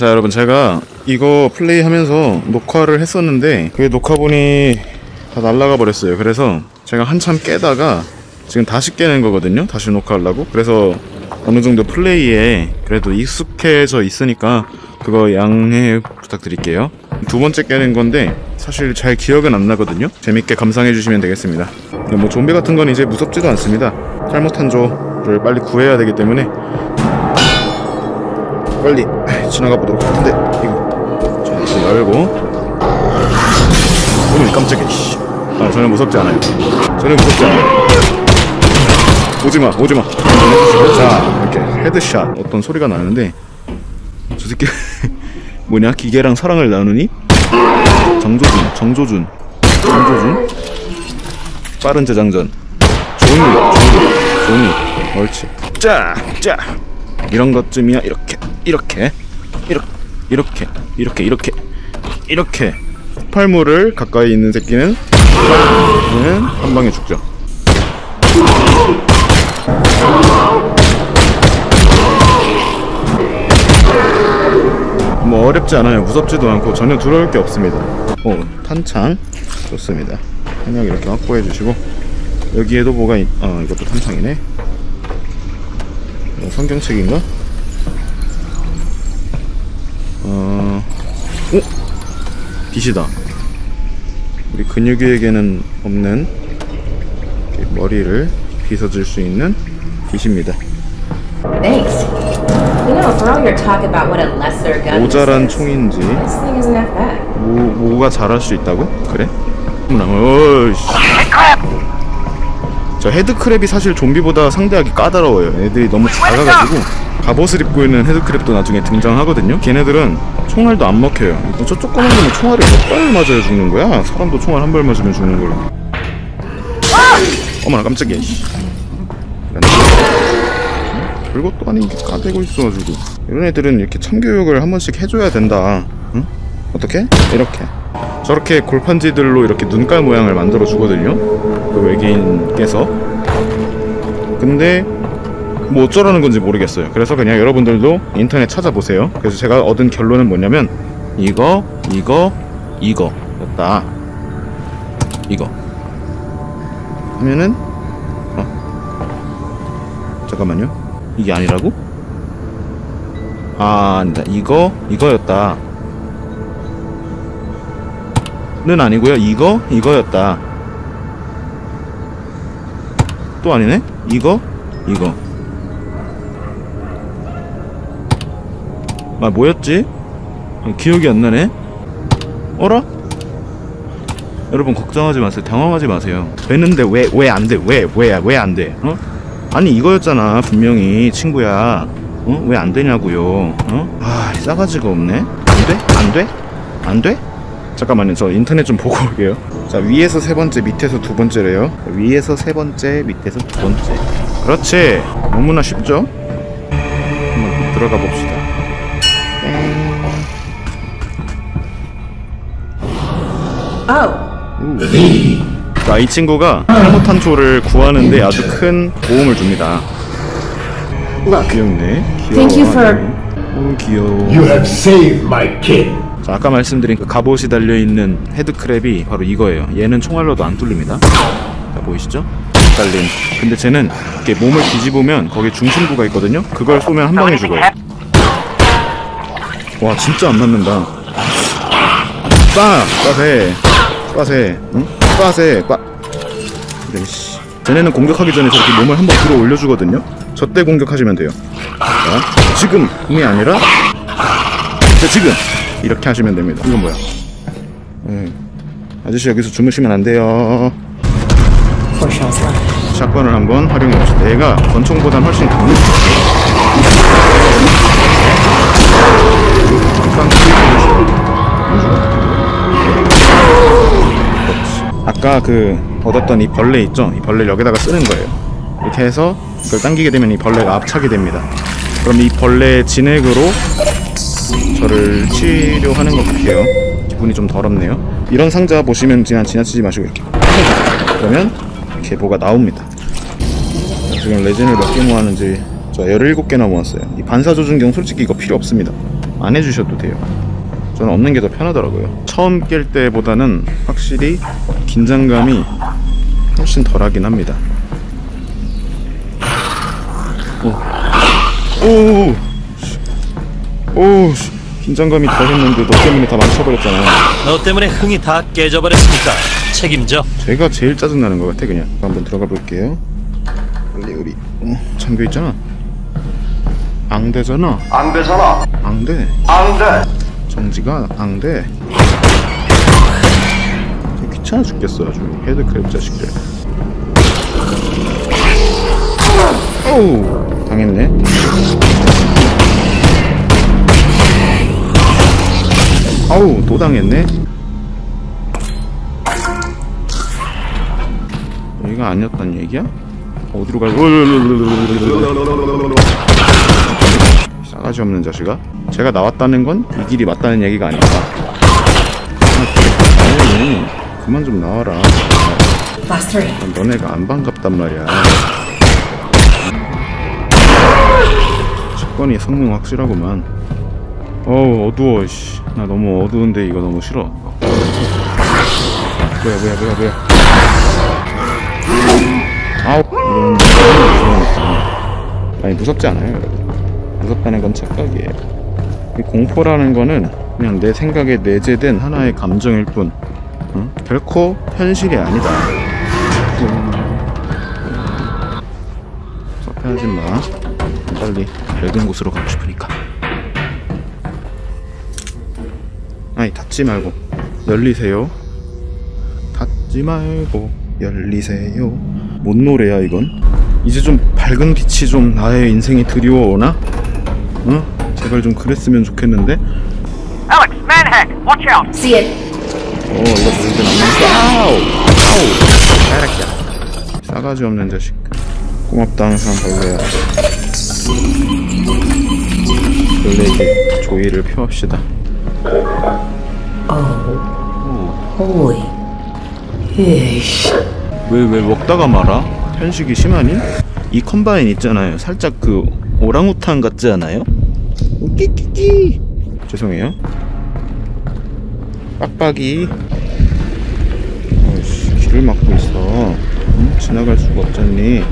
자 여러분 제가 이거 플레이하면서 녹화를 했었는데 그 녹화본이 다 날라가 버렸어요. 그래서 제가 한참 깨다가 지금 다시 깨는 거거든요. 다시 녹화하려고. 그래서 어느 정도 플레이에 그래도 익숙해져 있으니까 그거 양해 부탁드릴게요. 두 번째 깨는 건데 사실 잘 기억은 안 나거든요. 재밌게 감상해 주시면 되겠습니다. 뭐 좀비 같은 건 이제 무섭지도 않습니다. 잘못한 조를 빨리 구해야 되기 때문에 빨리 지나가 보도록 할 텐데. 이거. 자 이거 열고. 오늘 깜짝이야 씨. 아 전혀 무섭지 않아요. 전혀 무섭지 않아요. 오지마 오지마. 자 이렇게 headshot. 어떤 소리가 나는데 저 새끼 뭐냐? 기계랑 사랑을 나누니? 정조준 정조준. 정조준? 빠른 재장전. 조니 조니 조니 옳지. 짜짜 이런 것쯤이야 이렇게 이렇게 이렇게 이렇게 이렇게 이렇게 이렇게 폭발물을 가까이 있는 새끼는 는한 방에 죽죠. 뭐 어렵지 않아요. 무섭지도 않고 전혀 두려울 게 없습니다. 오 탄창 좋습니다. 탄약 이렇게 확보해 주시고 여기에도 뭐가 있... 어 이것도 탄창이네. 어, 성경책인가? 어... 오! 빛이다. 우리 근육이에게는 없는 머리를 빗어줄 수 있는 빛입니다. Thanks. You know, for all your talk about what a lesser gun 모자란 is, 총인지 this thing isn't half bad. 뭐, 뭐가 잘할 수 있다고? 그래? 어이씨. 저 헤드크랩이 사실 좀비보다 상대하기 까다로워요. 애들이 너무 작아가지고 갑옷을 입고 있는 헤드크랩도 나중에 등장하거든요. 걔네들은 총알도 안 먹혀요. 뭐저 조그만 놈은 총알이 몇 발 맞아야 죽는 거야? 사람도 총알 한 발 맞으면 죽는 걸. 어머나 깜짝이야. 씨. 별것도 아닌 게 까대고 있어가지고 이런 애들은 이렇게 참교육을 한 번씩 해줘야 된다. 응? 어떻게? 이렇게. 저렇게 골판지들로 이렇게 눈깔 모양을 만들어 주거든요. 그 외계인께서. 근데 뭐 어쩌라는 건지 모르겠어요. 그래서 그냥 여러분들도 인터넷 찾아보세요. 그래서 제가 얻은 결론은 뭐냐면 이거, 이거, 이거 였다. 이거. 하면은 어. 잠깐만요. 이게 아니라고? 아, 아니다. 이거, 이거였다. 는 아니고요. 이거, 이거였다. 또 아니네? 이거, 이거. 아, 뭐였지? 아, 기억이 안 나네? 어라? 여러분 걱정하지 마세요. 당황하지 마세요. 되는데 왜 왜 안 돼? 왜 왜 왜 안 돼? 어? 아니 이거였잖아 분명히 친구야. 어? 왜 안 되냐고요? 어? 아 싸가지가 없네. 안 돼? 안 돼? 안 돼? 잠깐만요. 저 인터넷 좀 보고 올게요. 자 위에서 세 번째, 밑에서 두 번째래요. 위에서 세 번째, 밑에서 두 번째. 그렇지. 너무나 쉽죠? 한번 들어가 봅시다. Oh, 자, 이 친구가 잘못한 초를 구하는데 아주 큰 도움을 줍니다. look. 귀엽네. 귀여워. Thank you for- 오, 귀여워. You have saved my kid. 자, 아까 말씀드린 그 갑옷이 달려있는 헤드크랩이 바로 이거예요. 얘는 총알로도 안 뚫립니다. 자, 보이시죠? 달린. 근데 쟤는 이렇게 몸을 뒤집으면 거기 중심부가 있거든요? 그걸 쏘면 한 방에 죽어요. 와, 진짜 안 맞는다. 빠! 빠세. 빠세. 응? 빠세. 빠. 그래, 씨. 쟤네는 공격하기 전에 저렇게 몸을 한번 들어 올려주거든요? 저때 공격하시면 돼요. 자, 지금이 아니라 자, 지금 이렇게 하시면 됩니다. 이건 뭐야? 음, 아저씨 여기서 주무시면 안 돼요. 샷건을 한번 활용해 봅시다. 얘가 권총보단 훨씬 강해. 아까 그 얻었던 이 벌레 있죠? 이 벌레를 여기다가 쓰는 거예요. 이렇게 해서 이걸 당기게 되면 이 벌레가 압착이 됩니다. 그럼 이 벌레의 진액으로 저를 치료하는 것 같아요. 기분이 좀 더럽네요. 이런 상자 보시면 그냥 지나치지 마시고 이렇게 그러면 이렇게 뭐가 나옵니다. 지금 레진을 몇 개 모았는지 저 17개나 모았어요. 이 반사조준경 솔직히 이거 필요 없습니다. 안 해주셔도 돼요. 저는 없는 게 더 편하더라고요. 처음 깰 때보다는 확실히 긴장감이 훨씬 덜하긴 합니다. 오, 오, 씨. 오, 씨. 긴장감이 덜했는데 너 때문에 다 망쳐버렸잖아. 너 때문에 흥이 다 깨져버렸으니까 책임져. 제가 제일 짜증나는 것 같아 그냥. 한번 들어가 볼게요. 빨리 우리 어, 잠겨 있잖아. 앙대잖아. 안 되잖아. 앙대. 안 돼. 정지가 앙대. 진짜 귀찮아 죽겠어 아주 헤드크랩 자식들. 어우 당했네. 당했네. 여기가 아니었단 얘기야? 어디로 갈? 싸가지 없는 자식아. 제가 나왔다는 건 이 길이 맞다는 얘기가 아니다. 아니, 그만 좀 나와라. 너네가 안 반갑단 말이야. 직권이 성능 확실하구만. 어우 어두워 씨. 나 너무 어두운데 이거 너무 싫어. 뭐야 뭐야 뭐야 뭐야. 아우 이런. 아니 무섭지 않아요 여러분. 무섭다는 건 착각이에요. 이 공포라는 거는 그냥 내 생각에 내재된 하나의 감정일 뿐. 응? 결코 현실이 아니다. 섭해하지 마. 빨리 밝은 곳으로 가고 싶으니까. 아니 닫지 말고 열리세요. 닫지 말고 열리세요. 뭔 노래야 이건? 이제 좀 밝은 빛이 좀 나의 인생에 드리워오나? 어? 제발 좀 그랬으면 좋겠는데. Alex, manhack! Watch out! See it. 어 이거 보이진 않는데. 아우 아우. 알았야. 싸가지 없는 자식. 고맙다 항상 벌레야. 벌레에게 조의를 표합시다. Holy. Yeesh. 왜왜 먹다가 말아? 편식이 심하니? 이 컴바인 있잖아요. 살짝 그 오랑우탄 같지 않아요? 끼끼끼. 죄송해요. 빡빡이. 어이씨, 길을 막고 있어. 응? 지나갈 수가 없잖니.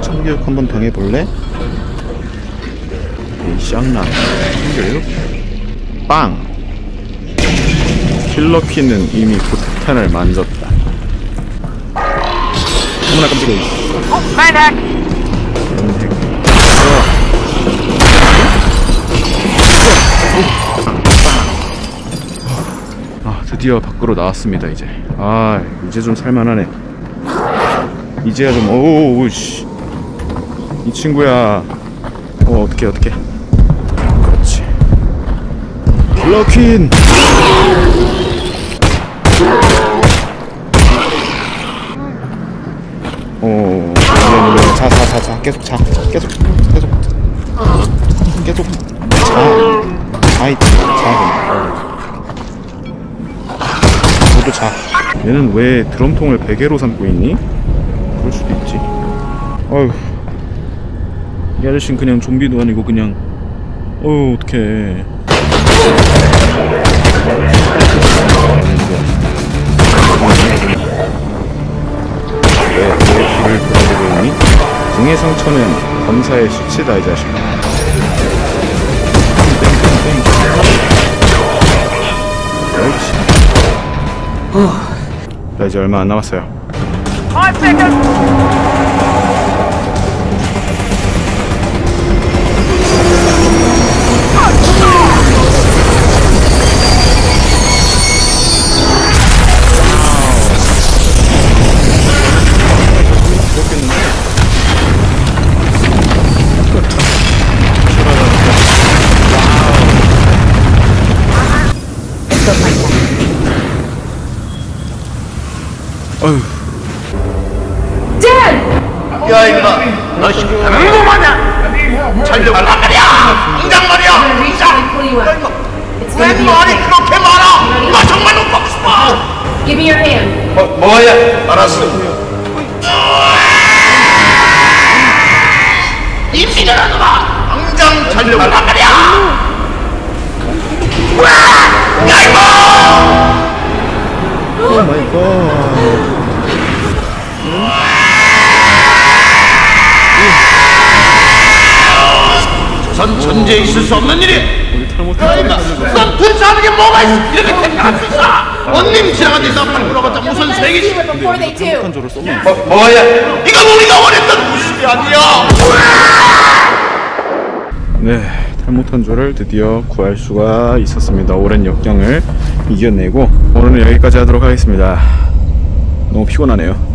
참교육 한번 당해볼래? 이 쌍나. 참교육? 빵! 킬러키는 이미 포탄을 만졌다. 어머나 깜짝이야. Oh, manhack! 아 드디어 밖으로 나왔습니다 이제 아 이제 좀 살만하네 이제야 좀 오우 씨. 이 친구야 어 어떻게 어떻게 킬러퀸 어 자자자자 계속 자 계속 계속 계속 자 아이 자 모두 자. 얘는 왜 드럼통을 베개로 삼고 있니? 그럴 수도 있지. 어휴. 이 아저씨는 그냥 좀비도 아니고 그냥. 어휴, 어떡해. 왜, 왜 귀를 돌아보고 있니? 등의 상처는 검사의 수치다, 이 자식아. 옳지. 자 이제 얼마 안 남았어요. 야 임마. 너 지금 뭐냐? 전력을 막아야. 당장 말이야. 당장 내 말이 그렇게 많아? 나 정말 먹고 싶어. Give me your hand. 뭐, 뭐야 알았어. 입시를 하지 마 당장 전력을 막아야. 야 임마! oh my God 야. 문제 있을 수 없는 일이야. 넌 투자하는 게 뭐가 있어? 이렇게 택할 수 있어? 원님 지나간데 나팔 불어봤자 무슨 뭐, 뭐야? 이건 우리가 원했던 모습이 아니야. 네, 탈모탄 조를 드디어 구할 수가 있었습니다. 오랜 역경을 이겨내고 오늘은 여기까지 하도록 하겠습니다. 너무 피곤하네요.